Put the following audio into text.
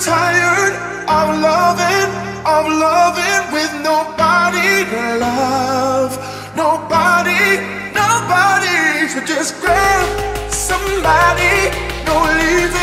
tired of loving, of loving with nobody to love. Nobody, nobody. So just grab somebody, no leave.